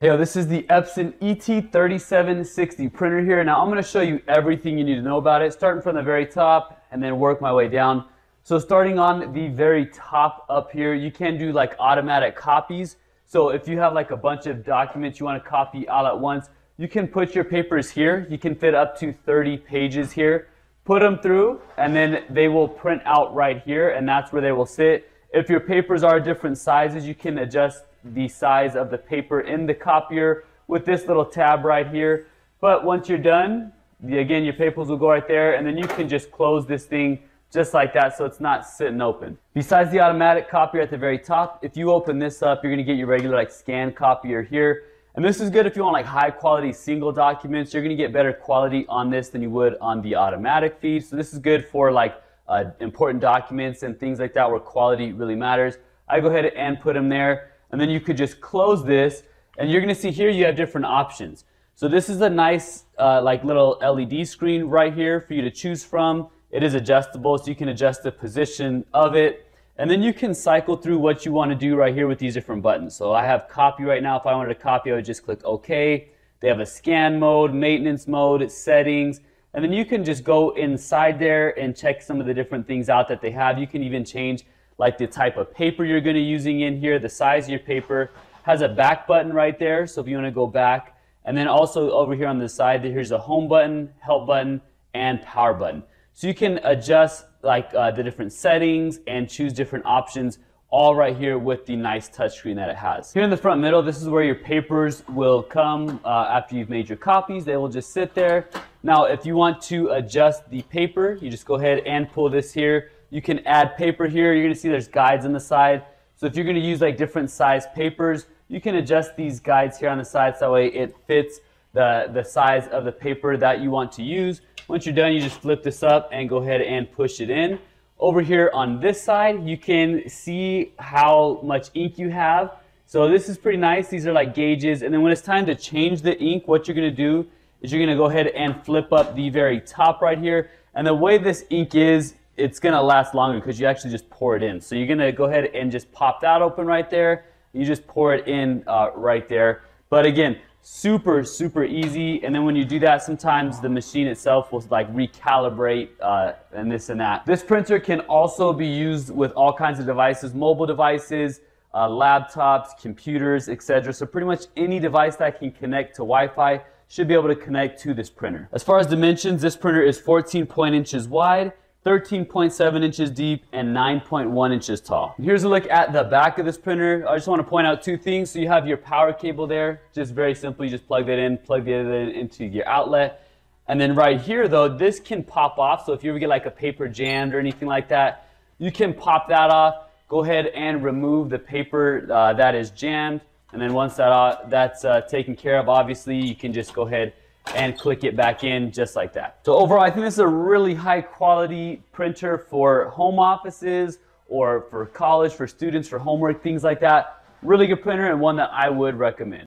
Hey, this is the Epson ET3760 printer here. Now I'm going to show you everything you need to know about it, starting from the very top and then work my way down. So starting on the very top up here, you can do like automatic copies. So if you have like a bunch of documents you want to copy all at once, you can put your papers here. You can fit up to 30 pages here. Put them through and then they will print out right here and that's where they will sit. If your papers are different sizes, you can adjust the size of the paper in the copier with this little tab right here. But once you're done, again, your papers will go right there, and then you can just close this thing just like that so it's not sitting open. Besides the automatic copier at the very top, if you open this up, you're gonna get your regular like scan copier here. And this is good if you want like high quality single documents. You're gonna get better quality on this than you would on the automatic feed. So this is good for like uh, important documents and things like that where quality really matters. I go ahead and put them there and then you could just close this and you're gonna see here you have different options. So this is a nice uh, like little LED screen right here for you to choose from. It is adjustable so you can adjust the position of it. And then you can cycle through what you want to do right here with these different buttons. So I have copy right now. If I wanted to copy, I would just click OK. They have a scan mode, maintenance mode, settings. And then you can just go inside there and check some of the different things out that they have. You can even change like the type of paper you're going to be using in here, the size of your paper. Has a back button right there, so if you want to go back. And then also over here on the side, here's a home button, help button, and power button. So you can adjust like uh, the different settings and choose different options all right here with the nice touchscreen that it has. Here in the front middle, this is where your papers will come uh, after you've made your copies. They will just sit there. Now, if you want to adjust the paper, you just go ahead and pull this here. You can add paper here. You're going to see there's guides on the side. So if you're going to use like different size papers, you can adjust these guides here on the side so that way it fits the, the size of the paper that you want to use. Once you're done, you just flip this up and go ahead and push it in. Over here on this side, you can see how much ink you have. So this is pretty nice. These are like gauges. And then when it's time to change the ink, what you're going to do is you're going to go ahead and flip up the very top right here. And the way this ink is, it's to last longer because you actually just pour it in. So you're to go ahead and just pop that open right there. You just pour it in uh, right there. But again, super, super easy. And then when you do that, sometimes the machine itself will like recalibrate uh, and this and that. This printer can also be used with all kinds of devices, mobile devices, uh, laptops, computers, etc. So pretty much any device that can connect to Wi-Fi should be able to connect to this printer. As far as dimensions, this printer is 14 point inches wide 13.7 inches deep and 9.1 inches tall. Here's a look at the back of this printer. I just want to point out two things. So you have your power cable there, just very simply, just plug that in, plug the other end into your outlet. And then right here though, this can pop off. So if you ever get like a paper jammed or anything like that, you can pop that off. Go ahead and remove the paper uh, that is jammed. And then once that uh, that's uh, taken care of, obviously you can just go ahead and click it back in just like that. So overall, I think this is a really high quality printer for home offices or for college, for students, for homework, things like that. Really good printer and one that I would recommend.